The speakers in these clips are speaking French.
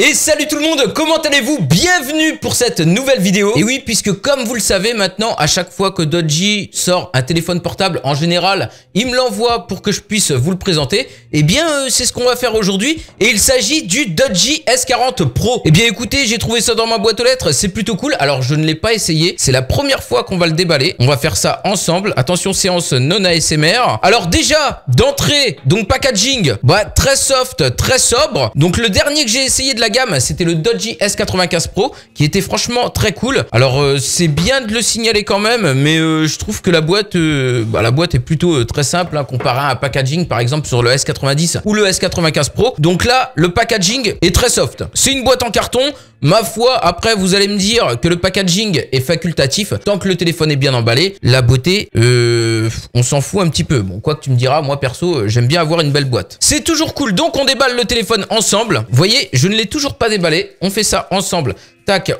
Et salut tout le monde, comment allez-vous? Bienvenue pour cette nouvelle vidéo. Et oui, puisque comme vous le savez maintenant, à chaque fois que Dodgy sort un téléphone portable, en général, il me l'envoie pour que je puisse vous le présenter. Eh bien, euh, c'est ce qu'on va faire aujourd'hui. Et il s'agit du Dodgy S40 Pro. Eh bien, écoutez, j'ai trouvé ça dans ma boîte aux lettres, c'est plutôt cool. Alors, je ne l'ai pas essayé, c'est la première fois qu'on va le déballer. On va faire ça ensemble. Attention, séance non ASMR. Alors déjà, d'entrée, donc packaging, bah très soft, très sobre. Donc le dernier que j'ai essayé de la gamme, c'était le Dodgy S95 Pro, qui était franchement très cool. Alors euh, c'est bien de le signaler quand même, mais euh, je trouve que la boîte, euh, bah, la boîte est plutôt très simple hein, comparé à un packaging par exemple sur le S90 ou le S95 Pro. Donc là, le packaging est très soft. C'est une boîte en carton. Ma foi, après vous allez me dire que le packaging est facultatif tant que le téléphone est bien emballé. La beauté, on s'en fout un petit peu. Bon, quoi que tu me diras, moi perso, j'aime bien avoir une belle boîte. C'est toujours cool. Donc on déballe le téléphone ensemble. Vous voyez, je ne l'ai toujours pas déballé. On fait ça ensemble.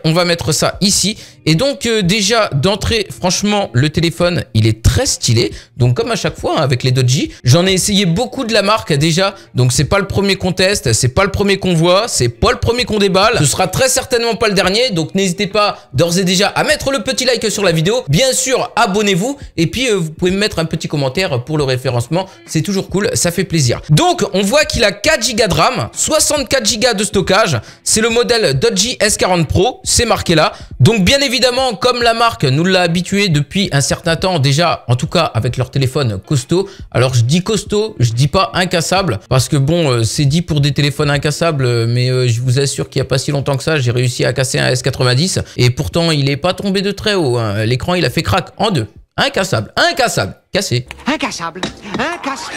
On va mettre ça ici. Et donc euh, déjà d'entrée, franchement, le téléphone, il est très stylé. Donc comme à chaque fois hein, avec les Dodgy, j'en ai essayé beaucoup de la marque déjà. Donc c'est pas le premier qu'on teste, c'est pas le premier qu'on voit, c'est pas le premier qu'on déballe. Ce sera très certainement pas le dernier. Donc n'hésitez pas d'ores et déjà à mettre le petit like sur la vidéo. Bien sûr, abonnez-vous. Et puis euh, vous pouvez me mettre un petit commentaire pour le référencement. C'est toujours cool, ça fait plaisir. Donc on voit qu'il a 4 Go de RAM, 64 Go de stockage. C'est le modèle Dodgy S40 Pro c'est marqué là. Donc bien évidemment, comme la marque nous l'a habitué depuis un certain temps déjà, en tout cas avec leur téléphone costaud. Alors je dis costaud, je dis pas incassable, parce que bon, euh, c'est dit pour des téléphones incassables, mais euh, je vous assure qu'il n'y a pas si longtemps que ça, j'ai réussi à casser un S90, et pourtant il n'est pas tombé de très haut. Hein. L'écran il a fait crack en deux. Incassable, incassable, cassé. Incassable, incassable,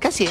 cassé.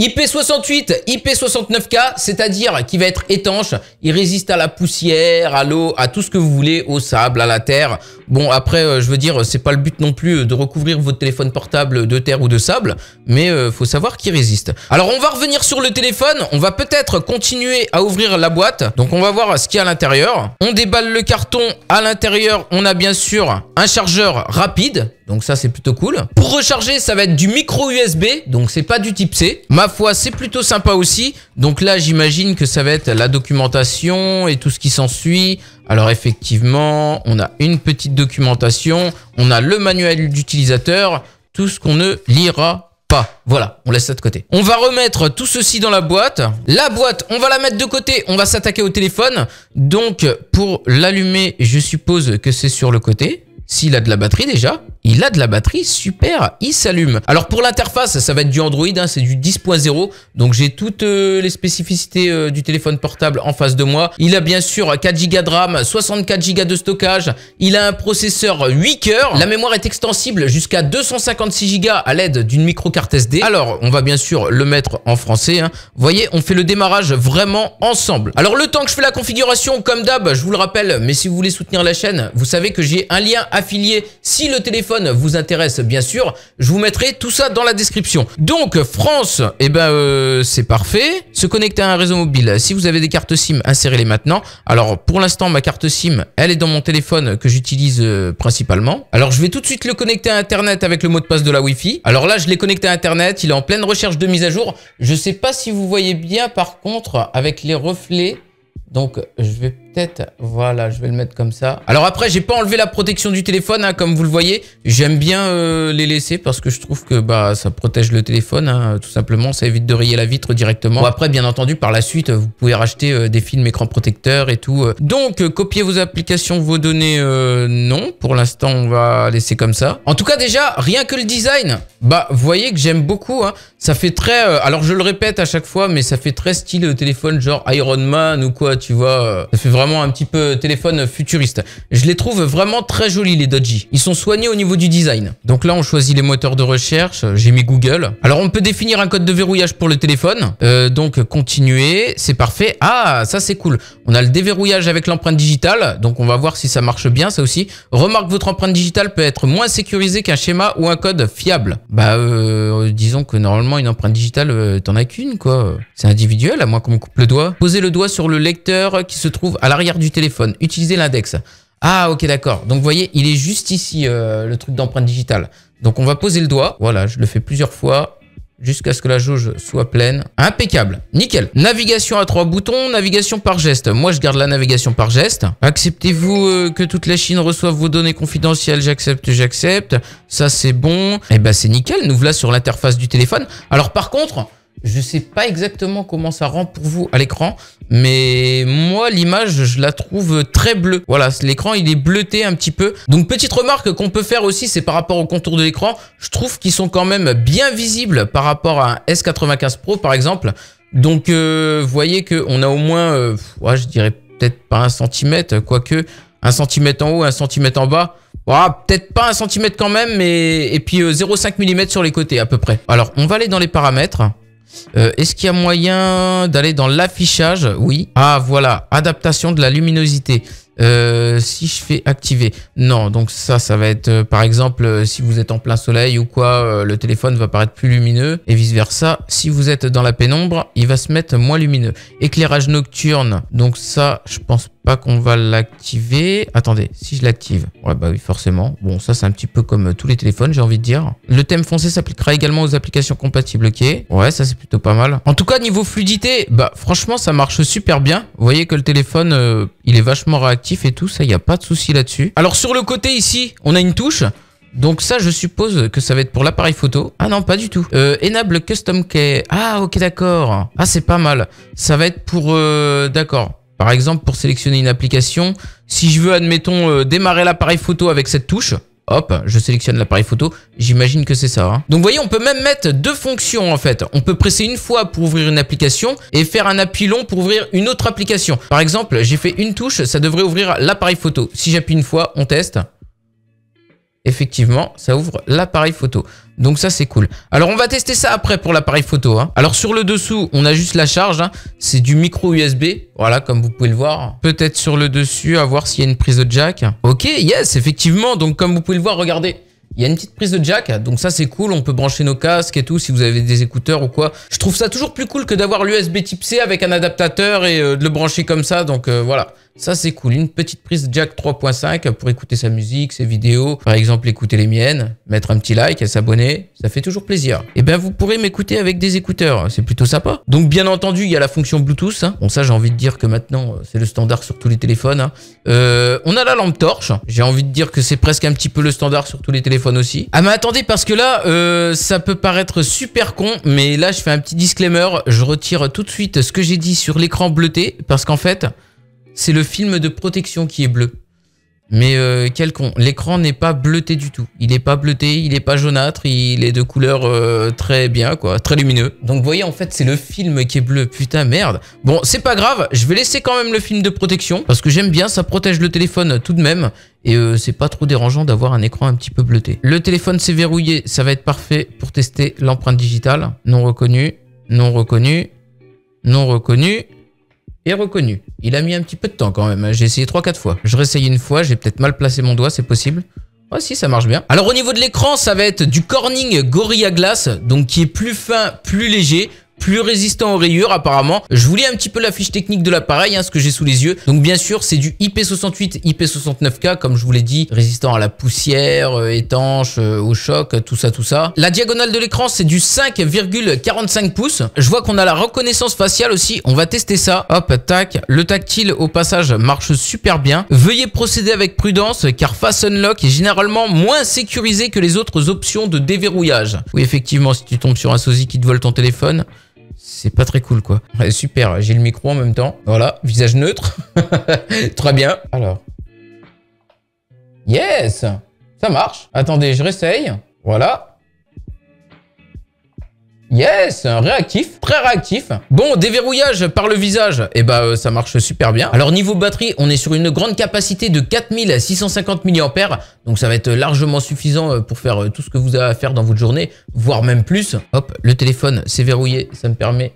IP68, IP69K, c'est-à-dire qui va être étanche, il résiste à la poussière, à l'eau, à tout ce que vous voulez, au sable, à la terre. Bon, après, euh, je veux dire, c'est pas le but non plus de recouvrir votre téléphone portable de terre ou de sable, mais euh, faut savoir qu'il résiste. Alors, on va revenir sur le téléphone, on va peut-être continuer à ouvrir la boîte. Donc, on va voir ce qu'il y a à l'intérieur. On déballe le carton. À l'intérieur, on a bien sûr un chargeur rapide. Donc ça, c'est plutôt cool. Pour recharger, ça va être du micro USB. Donc, c'est pas du type C. Ma foi, c'est plutôt sympa aussi. Donc là, j'imagine que ça va être la documentation et tout ce qui s'ensuit. Alors effectivement, on a une petite documentation, on a le manuel d'utilisateur, tout ce qu'on ne lira pas. Voilà, on laisse ça de côté. On va remettre tout ceci dans la boîte. La boîte, on va la mettre de côté, on va s'attaquer au téléphone. Donc, pour l'allumer, je suppose que c'est sur le côté. S'il a de la batterie déjà, il a de la batterie, super, il s'allume. Alors pour l'interface, ça va être du Android, hein, c'est du 10.0, donc j'ai toutes euh, les spécificités euh, du téléphone portable en face de moi. Il a bien sûr 4 Go de RAM, 64 Go de stockage, il a un processeur 8 cœurs, la mémoire est extensible jusqu'à 256 Go à l'aide d'une micro carte SD. Alors on va bien sûr le mettre en français, hein. vous voyez, on fait le démarrage vraiment ensemble. Alors le temps que je fais la configuration, comme d'hab, je vous le rappelle, mais si vous voulez soutenir la chaîne, vous savez que j'ai un lien affilié si le téléphone vous intéresse bien sûr. Je vous mettrai tout ça dans la description. Donc France, eh ben euh, c'est parfait. Se connecter à un réseau mobile. Si vous avez des cartes SIM, insérez-les maintenant. Alors pour l'instant ma carte SIM, elle est dans mon téléphone que j'utilise euh, principalement. Alors je vais tout de suite le connecter à Internet avec le mot de passe de la Wi-Fi. Alors là je l'ai connecté à Internet, il est en pleine recherche de mise à jour. Je sais pas si vous voyez bien par contre avec les reflets. Donc je vais voilà, je vais le mettre comme ça. Alors après, j'ai pas enlevé la protection du téléphone, hein, comme vous le voyez. J'aime bien euh, les laisser parce que je trouve que bah ça protège le téléphone, hein, tout simplement. Ça évite de rayer la vitre directement. Après, bien entendu, par la suite, vous pouvez racheter euh, des films écran protecteur et tout. Euh. Donc, copier vos applications, vos données, non. Pour l'instant, on va laisser comme ça. En tout cas, déjà, rien que le design, bah, vous voyez que j'aime beaucoup. Hein. Ça fait très... alors, je le répète à chaque fois, mais ça fait très style téléphone genre Iron Man ou quoi, tu vois. Ça fait vraiment un petit peu téléphone futuriste. Je les trouve vraiment très jolis les Dodgy. Ils sont soignés au niveau du design. Donc là on choisit les moteurs de recherche. J'ai mis Google. Alors on peut définir un code de verrouillage pour le téléphone. Euh, donc continuer, c'est parfait. Ah ça c'est cool. On a le déverrouillage avec l'empreinte digitale. Donc on va voir si ça marche bien ça aussi. Remarque votre empreinte digitale peut être moins sécurisée qu'un schéma ou un code fiable. Bah euh, disons que normalement une empreinte digitale euh, t'en as qu'une quoi. C'est individuel à moins qu'on me coupe le doigt. Posez le doigt sur le lecteur qui se trouve à l'arrière du téléphone. Utilisez l'index. Ah, ok, d'accord. Donc, vous voyez, il est juste ici, euh, le truc d'empreinte digitale. Donc, on va poser le doigt. Voilà, je le fais plusieurs fois. jusqu'à ce que la jauge soit pleine. Impeccable, nickel. Navigation à trois boutons, navigation par geste. Moi, je garde la navigation par geste. Acceptez-vous euh, que toute la Chine reçoive vos données confidentielles J'accepte, j'accepte. Ça, c'est bon. Eh ben, c'est nickel. Nous voilà sur l'interface du téléphone. Alors, par contre, je sais pas exactement comment ça rend pour vous à l'écran, mais moi l'image je la trouve très bleue. Voilà, l'écran il est bleuté un petit peu. Donc petite remarque qu'on peut faire aussi, c'est par rapport au contour de l'écran, je trouve qu'ils sont quand même bien visibles par rapport à un S95 Pro par exemple. Donc euh, vous voyez que on a au moins, euh, je dirais peut-être pas un centimètre, quoique un centimètre en haut, un centimètre en bas. peut-être pas un centimètre quand même, mais et puis 0,5 euh, mm sur les côtés à peu près. Alors on va aller dans les paramètres. Euh, est-ce qu'il y a moyen d'aller dans l'affichage Oui. Ah, voilà. Adaptation de la luminosité. Euh, si je fais activer, non, donc ça, ça va être euh, par exemple si vous êtes en plein soleil ou quoi, le téléphone va paraître plus lumineux et vice versa. Si vous êtes dans la pénombre, il va se mettre moins lumineux. Éclairage nocturne, donc ça, je pense qu'on va l'activer. Attendez, si je l'active, ouais bah oui forcément. Bon, ça c'est un petit peu comme tous les téléphones, j'ai envie de dire. Le thème foncé s'appliquera également aux applications compatibles, ok Ouais, ça c'est plutôt pas mal. En tout cas, niveau fluidité, bah franchement ça marche super bien. Vous voyez que le téléphone, il est vachement réactif et tout, ça, il n'y a pas de souci là-dessus. Alors sur le côté ici, on a une touche. Donc ça, je suppose que ça va être pour l'appareil photo. Ah non, pas du tout. Euh, enable Custom Key. Ah, ok, d'accord. Ah, c'est pas mal. Ça va être pour... Euh, d'accord. Par exemple, pour sélectionner une application, si je veux, admettons, euh, démarrer l'appareil photo avec cette touche, Hop, je sélectionne l'appareil photo. J'imagine que c'est ça. Hein. Donc vous voyez, on peut même mettre deux fonctions en fait. On peut presser une fois pour ouvrir une application et faire un appui long pour ouvrir une autre application. Par exemple, j'ai fait une touche, ça devrait ouvrir l'appareil photo. Si j'appuie une fois, on teste effectivement, ça ouvre l'appareil photo. Donc ça, c'est cool. Alors, on va tester ça après pour l'appareil photo. Hein. Alors, sur le dessous, on a juste la charge. Hein. C'est du micro USB. Voilà, comme vous pouvez le voir. Peut-être sur le dessus, à voir s'il y a une prise de jack. Ok, yes, effectivement. Donc, comme vous pouvez le voir, regardez. Il y a une petite prise de jack, donc ça c'est cool, on peut brancher nos casques et tout si vous avez des écouteurs ou quoi. Je trouve ça toujours plus cool que d'avoir l'USB type C avec un adaptateur et euh, de le brancher comme ça, donc euh, voilà. Ça, c'est cool. Une petite prise jack 3.5 pour écouter sa musique, ses vidéos. Par exemple, écouter les miennes, mettre un petit like s'abonner. Ça fait toujours plaisir. Et eh bien, vous pourrez m'écouter avec des écouteurs. C'est plutôt sympa. Donc, bien entendu, il y a la fonction Bluetooth. Hein. Bon, ça, j'ai envie de dire que maintenant, euh, c'est le standard sur tous les téléphones. Hein. Euh, on a la lampe torche. J'ai envie de dire que c'est presque un petit peu le standard sur tous les téléphones aussi. Ah, mais attendez, parce que là, euh, ça peut paraître super con, mais là, je fais un petit disclaimer. Je retire tout de suite ce que j'ai dit sur l'écran bleuté, parce qu'en fait, c'est le film de protection qui est bleu. Mais euh, quel con, l'écran n'est pas bleuté du tout. Il n'est pas bleuté, il n'est pas jaunâtre, il est de couleur euh, très bien, quoi, très lumineux. Donc vous voyez, en fait, c'est le film qui est bleu. Putain, merde. Bon, c'est pas grave, je vais laisser quand même le film de protection, parce que j'aime bien, ça protège le téléphone tout de même. Et euh, c'est pas trop dérangeant d'avoir un écran un petit peu bleuté. Le téléphone s'est verrouillé, ça va être parfait pour tester l'empreinte digitale. Non reconnu, non reconnu, non reconnu. Il a mis un petit peu de temps quand même. Hein. J'ai essayé 3-4 fois. Je réessaye une fois. J'ai peut-être mal placé mon doigt, c'est possible. Ouais, si, ça marche bien. Alors, au niveau de l'écran, ça va être du Corning Gorilla Glass, donc qui est plus fin, plus léger, plus résistant aux rayures apparemment. Je vous lis un petit peu la fiche technique de l'appareil, hein, ce que j'ai sous les yeux. Donc bien sûr, c'est du IP68, IP69K, comme je vous l'ai dit, résistant à la poussière, euh, étanche, euh, au choc, tout ça, tout ça. La diagonale de l'écran, c'est du 5,45 pouces. Je vois qu'on a la reconnaissance faciale aussi. On va tester ça. Hop, tac. Le tactile, au passage, marche super bien. Veuillez procéder avec prudence, car Face Unlock est généralement moins sécurisé que les autres options de déverrouillage. Oui, effectivement, si tu tombes sur un sosie qui te vole ton téléphone, c'est pas très cool quoi. super, j'ai le micro en même temps. Voilà, visage neutre. très bien. Alors. Yes Ça marche. Attendez, je réessaye. Voilà. Yes, réactif, très réactif. Bon, déverrouillage par le visage, et eh ben, ça marche super bien. Alors niveau batterie, on est sur une grande capacité de 4650 mAh, donc ça va être largement suffisant euh, pour faire euh, tout ce que vous avez à faire dans votre journée, voire même plus. Hop, le téléphone s'est verrouillé, ça me permet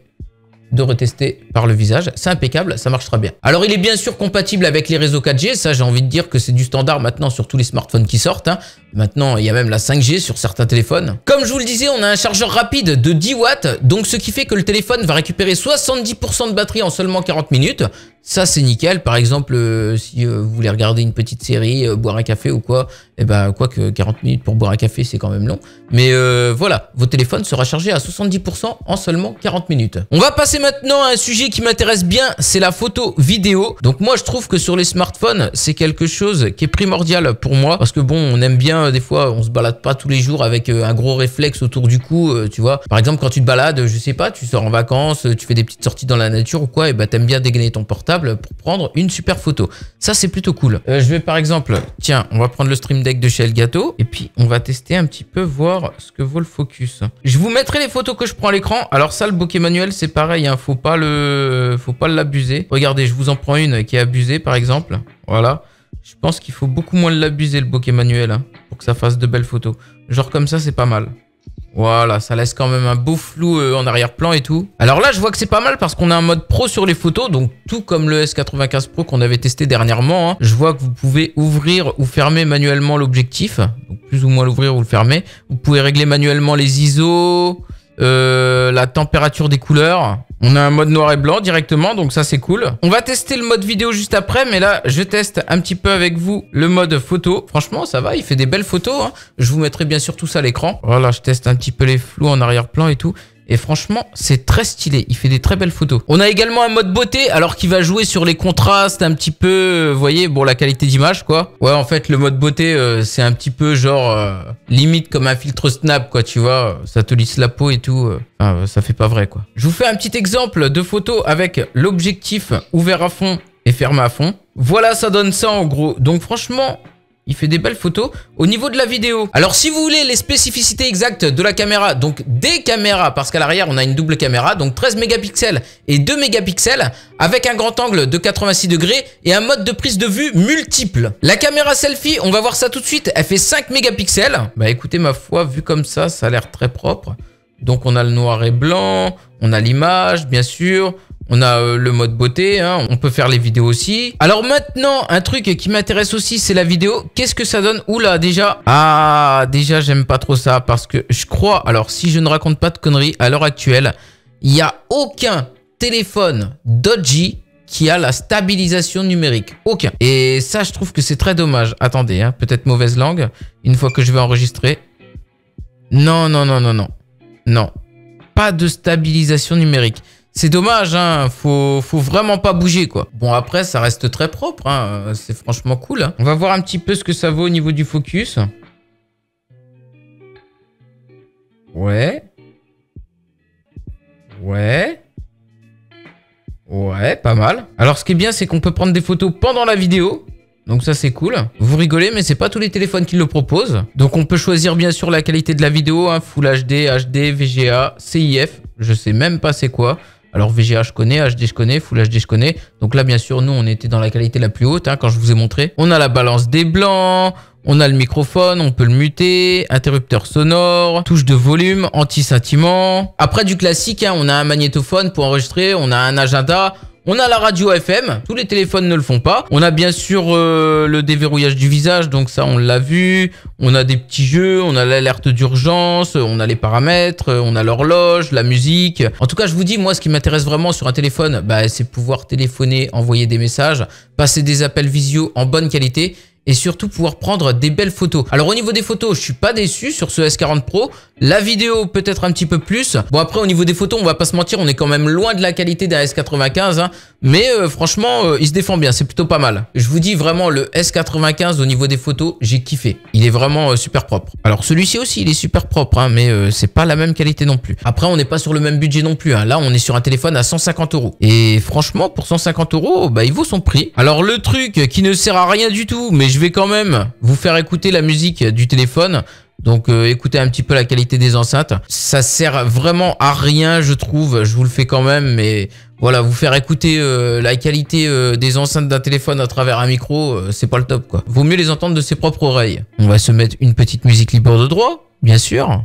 de retester par le visage. C'est impeccable, ça marche très bien. Alors, il est bien sûr compatible avec les réseaux 4G. Ça, j'ai envie de dire que c'est du standard maintenant sur tous les smartphones qui sortent. Hein. Maintenant, il y a même la 5G sur certains téléphones. Comme je vous le disais, on a un chargeur rapide de 10 watts, donc ce qui fait que le téléphone va récupérer 70% de batterie en seulement 40 minutes. Ça, c'est nickel. Par exemple, euh, si euh, vous voulez regarder une petite série, euh, boire un café ou quoi, eh ben, quoi que 40 minutes pour boire un café, c'est quand même long. Mais voilà, votre téléphone sera chargé à 70% en seulement 40 minutes. On va passer maintenant à un sujet qui m'intéresse bien, c'est la photo vidéo. Donc moi, je trouve que sur les smartphones, c'est quelque chose qui est primordial pour moi. Parce que bon, on aime bien, des fois, on se balade pas tous les jours avec un gros réflexe autour du cou, tu vois. Par exemple, quand tu te balades, je sais pas, tu sors en vacances, tu fais des petites sorties dans la nature ou quoi, et ben t'aimes bien dégainer ton portable pour prendre une super photo. Ça, c'est plutôt cool. Euh, je vais par exemple, tiens, on va prendre le Stream Deck de chez Elgato et puis on va tester un petit peu, voir ce que vaut le focus. Je vous mettrai les photos que je prends à l'écran. Alors ça, le bokeh manuel, c'est pareil, hein, faut pas le, faut pas l'abuser. Regardez, je vous en prends une qui est abusée par exemple. Voilà. Je pense qu'il faut beaucoup moins l'abuser le bokeh manuel hein, pour que ça fasse de belles photos. Genre comme ça, c'est pas mal. Voilà, ça laisse quand même un beau flou euh, en arrière-plan et tout. Alors là, je vois que c'est pas mal parce qu'on a un mode pro sur les photos, donc tout comme le S95 Pro qu'on avait testé dernièrement. Hein. Je vois que vous pouvez ouvrir ou fermer manuellement l'objectif, donc plus ou moins l'ouvrir ou le fermer. Vous pouvez régler manuellement les ISO, euh, la température des couleurs. On a un mode noir et blanc directement, donc ça c'est cool. On va tester le mode vidéo juste après, mais là je teste un petit peu avec vous le mode photo. Franchement ça va, il fait des belles photos. Hein. Je vous mettrai bien sûr tout ça à l'écran. Voilà, je teste un petit peu les flous en arrière-plan et tout. Et franchement, c'est très stylé. Il fait des très belles photos. On a également un mode beauté, alors qu'il va jouer sur les contrastes un petit peu, euh, vous voyez, bon, la qualité d'image, quoi. Ouais, en fait, le mode beauté, euh, c'est un petit peu genre, euh, limite comme un filtre Snap, quoi, tu vois. Ça te lisse la peau et tout. ça fait pas vrai, quoi. Je vous fais un petit exemple de photo avec l'objectif ouvert à fond et fermé à fond. Voilà, ça donne ça en gros. Donc franchement, il fait des belles photos. Au niveau de la vidéo, alors si vous voulez les spécificités exactes de la caméra, donc des caméras, parce qu'à l'arrière on a une double caméra, donc 13 mégapixels et 2 mégapixels, avec un grand angle de 86 degrés et un mode de prise de vue multiple. La caméra selfie, on va voir ça tout de suite, elle fait 5 mégapixels. Bah écoutez ma foi, vu comme ça, ça a l'air très propre. Donc on a le noir et blanc, on a l'image bien sûr, on a euh, le mode beauté, hein. on peut faire les vidéos aussi. Alors maintenant, un truc qui m'intéresse aussi, c'est la vidéo. Qu'est-ce que ça donne? Oula, déjà Ah, déjà, j'aime pas trop ça parce que je crois, alors si je ne raconte pas de conneries, à l'heure actuelle, il n'y a aucun téléphone Dodgy qui a la stabilisation numérique. Aucun. Et ça, je trouve que c'est très dommage. Attendez, hein, peut-être mauvaise langue. Une fois que je vais enregistrer. Non, non, non, non, non. Non. Pas de stabilisation numérique. C'est dommage, hein. Faut, vraiment pas bouger, quoi. Bon, après, ça reste très propre, hein. C'est franchement cool. Hein. On va voir un petit peu ce que ça vaut au niveau du focus. Ouais. Ouais. Ouais, pas mal. Alors, ce qui est bien, c'est qu'on peut prendre des photos pendant la vidéo. Donc ça c'est cool. Vous rigolez mais c'est pas tous les téléphones qui le proposent. Donc on peut choisir bien sûr la qualité de la vidéo, Full HD, HD, VGA, CIF. Je sais même pas c'est quoi. Alors VGA je connais, HD je connais, Full HD je connais. Donc là bien sûr nous on était dans la qualité la plus haute hein, quand je vous ai montré. On a la balance des blancs, on a le microphone, on peut le muter, interrupteur sonore, touche de volume, anti-scintillement. Après du classique, hein, on a un magnétophone pour enregistrer, on a un agenda, on a la radio FM, tous les téléphones ne le font pas. On a bien sûr euh, le déverrouillage du visage, donc ça on l'a vu. On a des petits jeux, on a l'alerte d'urgence, on a les paramètres, on a l'horloge, la musique. En tout cas, je vous dis, moi ce qui m'intéresse vraiment sur un téléphone, bah, c'est pouvoir téléphoner, envoyer des messages, passer des appels visio en bonne qualité et surtout pouvoir prendre des belles photos. Alors au niveau des photos, je suis pas déçu sur ce S40 Pro. La vidéo peut-être un petit peu plus. Bon après au niveau des photos, on va pas se mentir, on est quand même loin de la qualité d'un S95. Hein. Mais euh, franchement, euh, il se défend bien, c'est plutôt pas mal. Je vous dis vraiment, le S95 au niveau des photos, j'ai kiffé. Il est vraiment euh, super propre. Alors celui-ci aussi, il est super propre, hein, mais c'est pas la même qualité non plus. Après, on n'est pas sur le même budget non plus. Hein. Là, on est sur un téléphone à 150 euros. Et franchement, pour 150 euros, bah, il vaut son prix. Alors le truc qui ne sert à rien du tout, mais je vais quand même vous faire écouter la musique du téléphone. Donc euh, écoutez un petit peu la qualité des enceintes. Ça sert vraiment à rien, je trouve. Je vous le fais quand même, mais voilà, vous faire écouter euh, la qualité euh, des enceintes d'un téléphone à travers un micro, c'est pas le top quoi. Vaut mieux les entendre de ses propres oreilles. On va se mettre une petite musique libre de droit, bien sûr.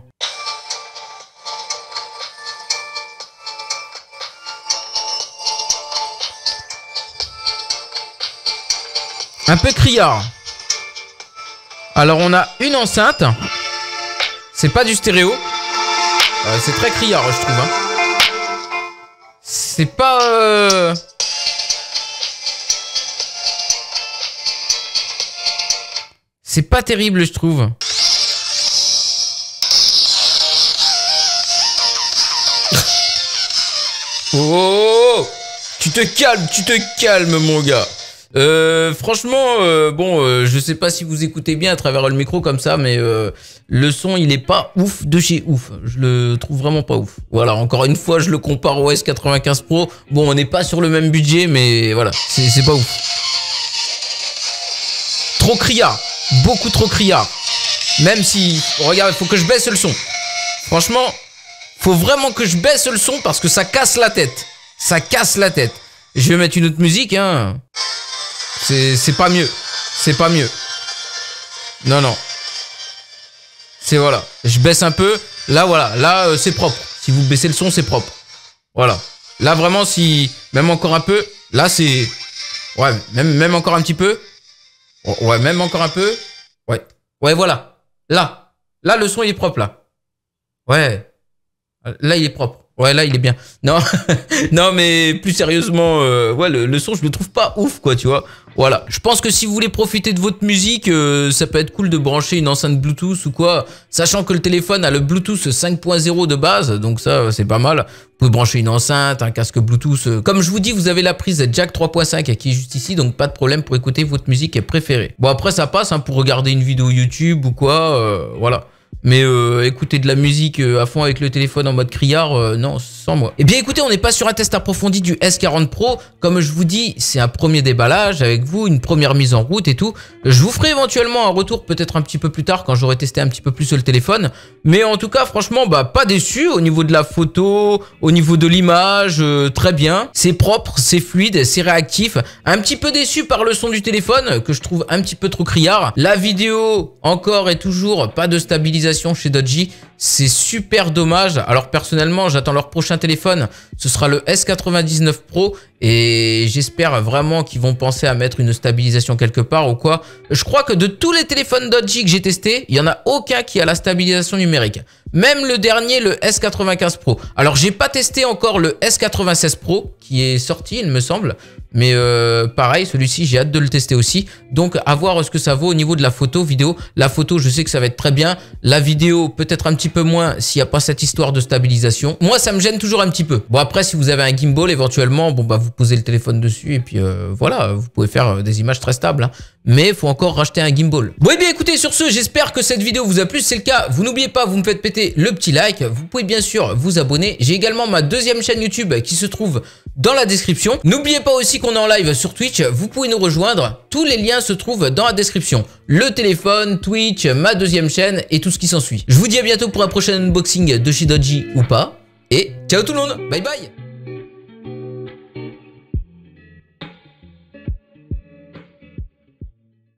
Un peu criard. Alors on a une enceinte. C'est pas du stéréo. Euh, c'est très criard, je trouve. Hein. C'est pas... Euh... C'est pas terrible, je trouve. Oh Tu te calmes, tu te calmes, mon gars. Euh, franchement, euh, bon, je sais pas si vous écoutez bien à travers le micro comme ça, mais le son, il est pas ouf de chez ouf. Je le trouve vraiment pas ouf. Voilà, encore une fois, je le compare au S95 Pro. Bon, on n'est pas sur le même budget, mais voilà, c'est pas ouf. Trop criard, beaucoup trop criard. Même si, regarde, il faut que je baisse le son. Franchement, faut vraiment que je baisse le son parce que ça casse la tête. Ça casse la tête. Je vais mettre une autre musique, hein. C'est pas mieux. C'est pas mieux. Non, non. C'est voilà. Je baisse un peu. Là, voilà. Là, euh, c'est propre. Si vous baissez le son, c'est propre. Voilà. Là, vraiment, si... Même encore un peu. Là, c'est... Ouais, même, même encore un petit peu. Ouais, même encore un peu. Ouais. Ouais, voilà. Là. Là, le son, il est propre, là. Ouais. Là, il est propre. Ouais, là, il est bien. Non, non, mais plus sérieusement, euh, le, son, je le trouve pas ouf, quoi, tu vois. Voilà. Je pense que si vous voulez profiter de votre musique, euh, ça peut être cool de brancher une enceinte Bluetooth ou quoi. Sachant que le téléphone a le Bluetooth 5.0 de base, donc ça, c'est pas mal. Vous pouvez brancher une enceinte, un casque Bluetooth. Comme je vous dis, vous avez la prise Jack 3.5 qui est juste ici, donc pas de problème pour écouter votre musique préférée. Bon, après, ça passe hein, pour regarder une vidéo YouTube ou quoi, euh, voilà. Mais euh, écouter de la musique euh, à fond avec le téléphone en mode criard, euh, non, sans moi. Eh bien écoutez, on n'est pas sur un test approfondi du S40 Pro. Comme je vous dis, c'est un premier déballage avec vous, une première mise en route et tout. Je vous ferai éventuellement un retour peut-être un petit peu plus tard quand j'aurai testé un petit peu plus le téléphone. Mais en tout cas, franchement, bah pas déçu au niveau de la photo, au niveau de l'image, très bien. C'est propre, c'est fluide, c'est réactif. Un petit peu déçu par le son du téléphone que je trouve un petit peu trop criard. La vidéo, encore et toujours, pas de stabilisation chez Dodgy. C'est super dommage. Alors personnellement, j'attends leur prochain téléphone. Ce sera le S99 Pro et j'espère vraiment qu'ils vont penser à mettre une stabilisation quelque part ou quoi. Je crois que de tous les téléphones Dodgy que j'ai testés, il y en a aucun qui a la stabilisation numérique. Même le dernier, le S95 Pro. Alors j'ai pas testé encore le S96 Pro qui est sorti, il me semble. Mais euh, pareil, celui-ci, j'ai hâte de le tester aussi. Donc, à voir ce que ça vaut au niveau de la photo, vidéo. La photo, je sais que ça va être très bien. La vidéo, peut-être un petit peu moins s'il n'y a pas cette histoire de stabilisation. Moi, ça me gêne toujours un petit peu. Bon, après, si vous avez un gimbal, éventuellement, bon bah vous posez le téléphone dessus et puis euh, voilà, vous pouvez faire euh, des images très stables. Hein. Mais il faut encore racheter un gimbal. Bon, et eh bien écoutez, sur ce, j'espère que cette vidéo vous a plu. Si c'est le cas, vous n'oubliez pas, vous me faites péter le petit like. Vous pouvez bien sûr vous abonner. J'ai également ma deuxième chaîne YouTube qui se trouve dans la description. N'oubliez pas aussi qu'on est en live sur Twitch, vous pouvez nous rejoindre. Tous les liens se trouvent dans la description. Le téléphone, Twitch, ma deuxième chaîne et tout ce qui s'ensuit. Je vous dis à bientôt pour un prochain unboxing de Shidoji ou pas. Et ciao tout le monde, bye bye